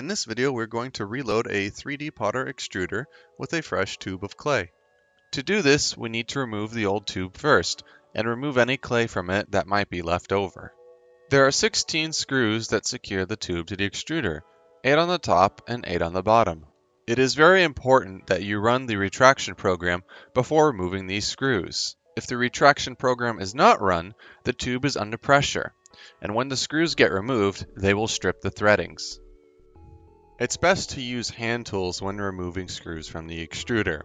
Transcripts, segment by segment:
In this video we're going to reload a 3D Potter extruder with a fresh tube of clay. To do this we need to remove the old tube first and remove any clay from it that might be left over. There are 16 screws that secure the tube to the extruder, 8 on the top and 8 on the bottom. It is very important that you run the retraction program before removing these screws. If the retraction program is not run, the tube is under pressure, and when the screws get removed, they will strip the threadings. It's best to use hand tools when removing screws from the extruder.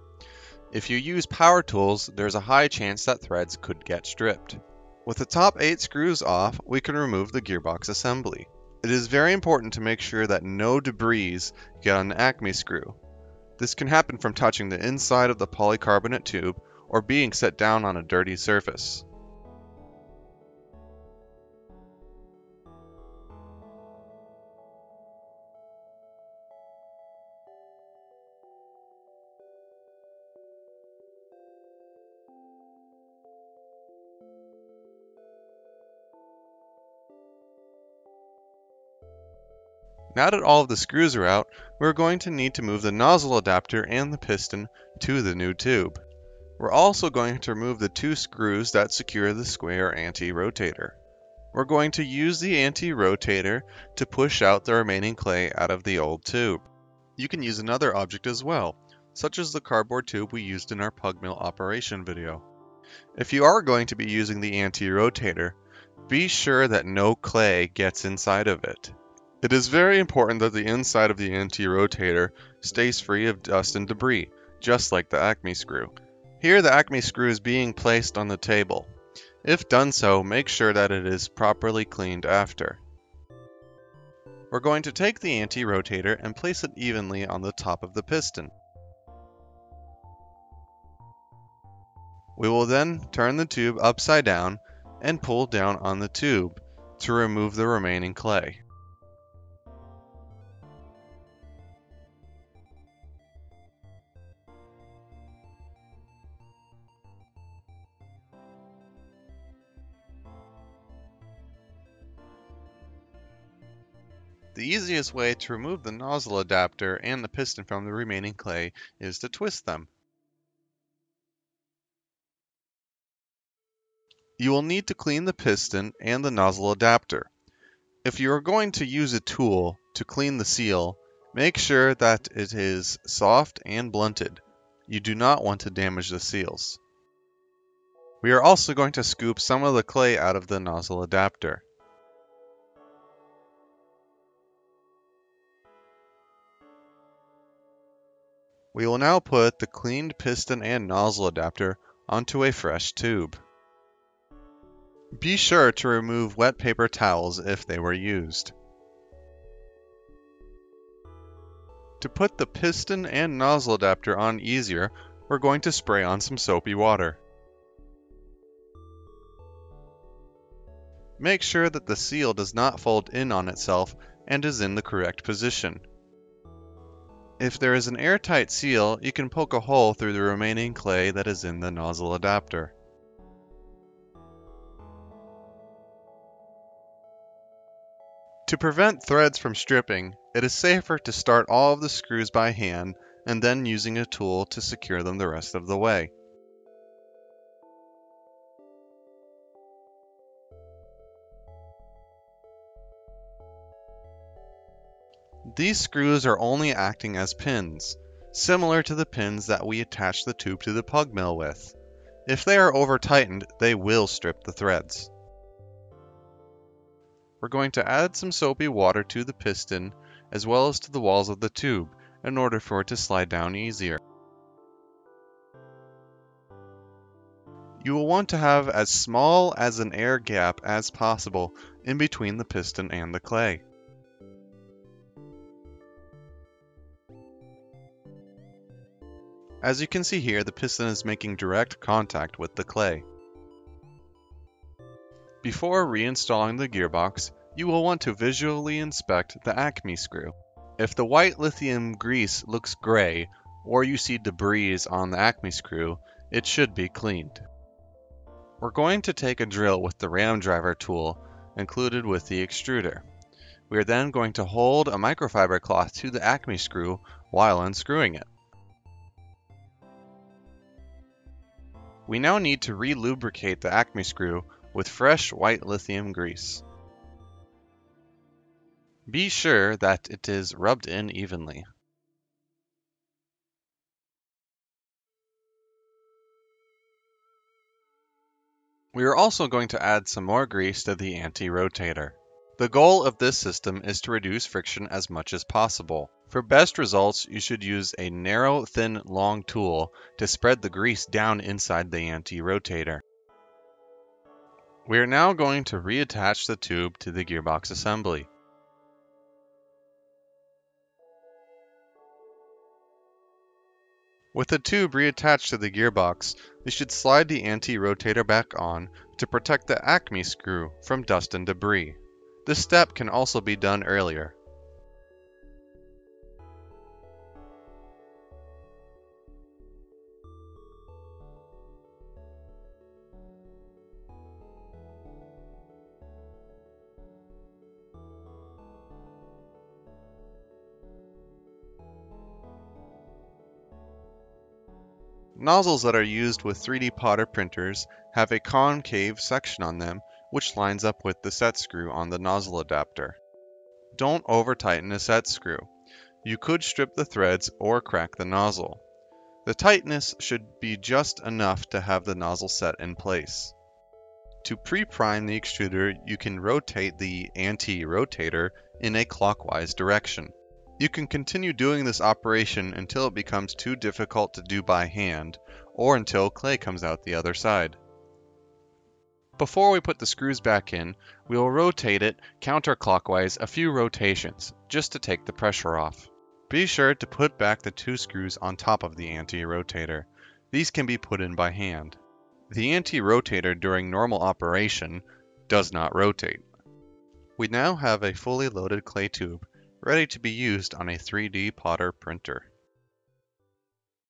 If you use power tools, there's a high chance that threads could get stripped. With the top 8 screws off, we can remove the gearbox assembly. It is very important to make sure that no debris get on the Acme screw. This can happen from touching the inside of the polycarbonate tube or being set down on a dirty surface. Now that all of the screws are out, we're going to need to move the nozzle adapter and the piston to the new tube. We're also going to remove the two screws that secure the square anti-rotator. We're going to use the anti-rotator to push out the remaining clay out of the old tube. You can use another object as well, such as the cardboard tube we used in our pug mill operation video. If you are going to be using the anti-rotator, be sure that no clay gets inside of it. It is very important that the inside of the anti-rotator stays free of dust and debris, just like the Acme screw. Here the Acme screw is being placed on the table. If done so, make sure that it is properly cleaned after. We're going to take the anti-rotator and place it evenly on the top of the piston. We will then turn the tube upside down and pull down on the tube to remove the remaining clay. The easiest way to remove the nozzle adapter and the piston from the remaining clay is to twist them. You will need to clean the piston and the nozzle adapter. If you are going to use a tool to clean the seal, make sure that it is soft and blunted. You do not want to damage the seals. We are also going to scoop some of the clay out of the nozzle adapter. We will now put the cleaned piston and nozzle adapter onto a fresh tube. Be sure to remove wet paper towels if they were used. To put the piston and nozzle adapter on easier, we're going to spray on some soapy water. Make sure that the seal does not fold in on itself and is in the correct position. If there is an airtight seal, you can poke a hole through the remaining clay that is in the nozzle adapter. To prevent threads from stripping, it is safer to start all of the screws by hand and then using a tool to secure them the rest of the way. These screws are only acting as pins, similar to the pins that we attach the tube to the pug mill with. If they are over tightened, they will strip the threads. We're going to add some soapy water to the piston as well as to the walls of the tube in order for it to slide down easier. You will want to have as small as an air gap as possible in between the piston and the clay. As you can see here, the piston is making direct contact with the clay. Before reinstalling the gearbox, you will want to visually inspect the Acme screw. If the white lithium grease looks gray, or you see debris on the Acme screw, it should be cleaned. We're going to take a drill with the ram driver tool included with the extruder. We are then going to hold a microfiber cloth to the Acme screw while unscrewing it. We now need to re-lubricate the Acme screw with fresh white lithium grease. Be sure that it is rubbed in evenly. We are also going to add some more grease to the anti-rotator. The goal of this system is to reduce friction as much as possible. For best results, you should use a narrow, thin, long tool to spread the grease down inside the anti-rotator. We are now going to reattach the tube to the gearbox assembly. With the tube reattached to the gearbox, we should slide the anti-rotator back on to protect the Acme screw from dust and debris. This step can also be done earlier. Nozzles that are used with 3D Potter printers have a concave section on them which lines up with the set screw on the nozzle adapter. Don't over tighten a set screw. You could strip the threads or crack the nozzle. The tightness should be just enough to have the nozzle set in place. To pre-prime the extruder, you can rotate the anti-rotator in a clockwise direction. You can continue doing this operation until it becomes too difficult to do by hand, or until clay comes out the other side. Before we put the screws back in, we will rotate it counterclockwise a few rotations, just to take the pressure off. Be sure to put back the two screws on top of the anti-rotator. These can be put in by hand. The anti-rotator during normal operation does not rotate. We now have a fully loaded clay tube ready to be used on a 3D Potter printer.